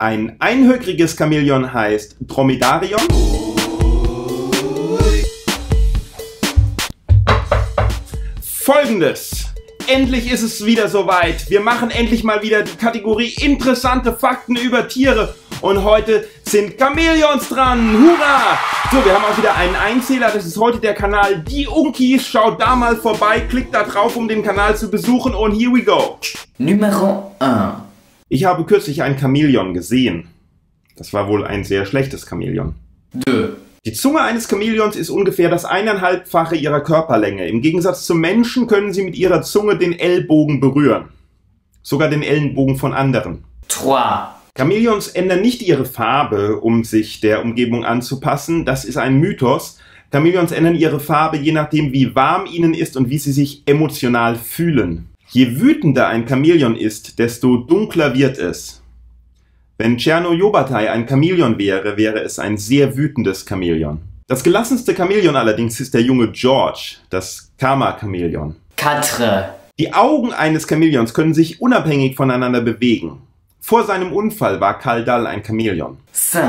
Ein einhöckriges Chamäleon heißt Dromedarion. Folgendes. Endlich ist es wieder soweit. Wir machen endlich mal wieder die Kategorie interessante Fakten über Tiere. Und heute sind Chamäleons dran. Hurra! So, wir haben auch wieder einen Einzähler. Das ist heute der Kanal Die Unkis. Schaut da mal vorbei, klickt da drauf, um den Kanal zu besuchen. Und here we go. Numero 1. Ich habe kürzlich ein Chamäleon gesehen. Das war wohl ein sehr schlechtes Chamäleon. 2. Die Zunge eines Chamäleons ist ungefähr das eineinhalbfache ihrer Körperlänge. Im Gegensatz zum Menschen können sie mit ihrer Zunge den Ellbogen berühren. Sogar den Ellenbogen von anderen. 3. Chamäleons ändern nicht ihre Farbe, um sich der Umgebung anzupassen. Das ist ein Mythos. Chamäleons ändern ihre Farbe je nachdem, wie warm ihnen ist und wie sie sich emotional fühlen. Je wütender ein Chamäleon ist, desto dunkler wird es. Wenn Tschernojobatai ein Chamäleon wäre, wäre es ein sehr wütendes Chamäleon. Das gelassenste Chamäleon allerdings ist der junge George, das Karma-Chamäleon. 4. Die Augen eines Chamäleons können sich unabhängig voneinander bewegen. Vor seinem Unfall war Kaldal ein Chamäleon. 5.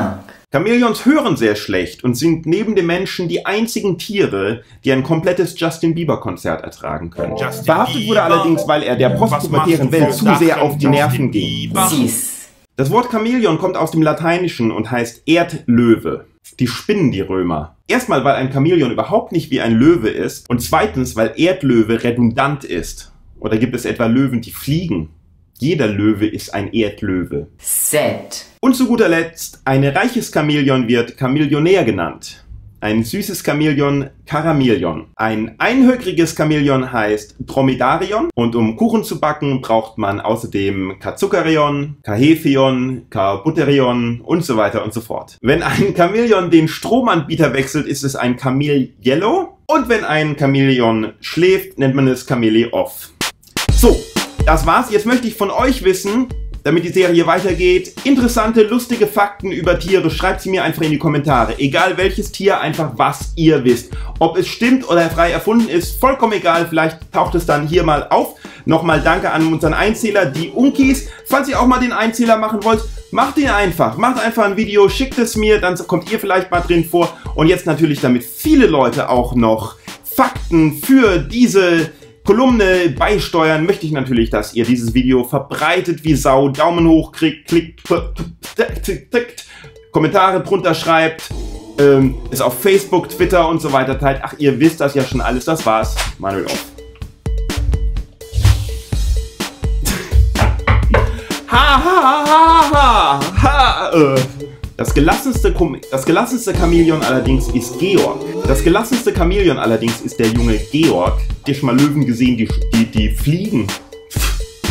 Chamäleons hören sehr schlecht und sind neben dem Menschen die einzigen Tiere, die ein komplettes Justin Bieber Konzert ertragen können. Justin Verhaftet wurde Bieber. allerdings, weil er der postpubertären Welt zu sehr auf die Justin Nerven ging. Bieber? 6. Das Wort Chamäleon kommt aus dem Lateinischen und heißt Erdlöwe. Die spinnen die Römer. Erstmal, weil ein Chamäleon überhaupt nicht wie ein Löwe ist und zweitens, weil Erdlöwe redundant ist. Oder gibt es etwa Löwen, die fliegen? Jeder Löwe ist ein Erdlöwe. 7. Und zu guter Letzt, ein reiches Chamäleon wird Chameleonär genannt. Ein süßes Chamäleon Caramelion. Ein einhöckriges Chamäleon heißt Dromedarion und um Kuchen zu backen braucht man außerdem Kazucarion, Kahephion, Kabuterion und so weiter und so fort. Wenn ein Chamäleon den Stromanbieter wechselt, ist es ein Chamel Yellow und wenn ein Chamäleon schläft, nennt man es Chamele Off. So, das war's. Jetzt möchte ich von euch wissen, damit die Serie weitergeht, interessante, lustige Fakten über Tiere. Schreibt sie mir einfach in die Kommentare. Egal welches Tier, einfach was ihr wisst. Ob es stimmt oder frei erfunden ist, vollkommen egal. Vielleicht taucht es dann hier mal auf. Nochmal danke an unseren Einzähler, die Unkis. Falls ihr auch mal den Einzähler machen wollt, macht ihn einfach. Macht einfach ein Video, schickt es mir, dann kommt ihr vielleicht mal drin vor. Und jetzt natürlich, damit viele Leute auch noch Fakten für diese Kolumne beisteuern, möchte ich natürlich, dass ihr dieses Video verbreitet wie Sau, Daumen hoch kriegt, klickt, klickt, Kommentare drunter schreibt, ähm, es auf Facebook, Twitter und so weiter teilt. Ach, ihr wisst das ja schon alles. Das war's. Manuel Off. Ha, ha, ha, ha, ha, äh. Das gelassenste, das gelassenste Chamäleon allerdings ist Georg. Das gelassenste Chamäleon allerdings ist der junge Georg. Schon mal Löwen gesehen, die, die, die fliegen?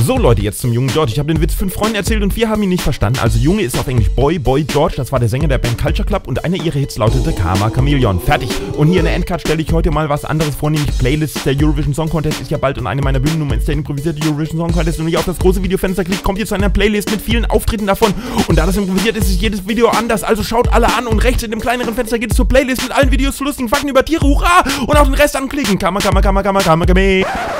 So Leute, jetzt zum jungen George. Ich habe den Witz fünf Freunden erzählt und vier haben ihn nicht verstanden. Also Junge ist auf Englisch Boy, Boy George, das war der Sänger der Band Culture Club und einer ihrer Hits lautete Karma Chameleon. Fertig. Und hier in der Endcard stelle ich heute mal was anderes vor, nämlich Playlists. Der Eurovision Song Contest ist ja bald und eine meiner Bühnennummern ist der improvisierte Eurovision Song Contest. Und wenn ihr auf das große Videofenster klickt, kommt ihr zu einer Playlist mit vielen Auftritten davon. Und da das improvisiert ist, ist jedes Video anders. Also schaut alle an und rechts in dem kleineren Fenster geht es zur Playlist mit allen Videos zu lustigen Fakten über Tiere. Hurra! Und auf den Rest anklicken. Karma, Karma, Karma, Karma, Karma, Karma.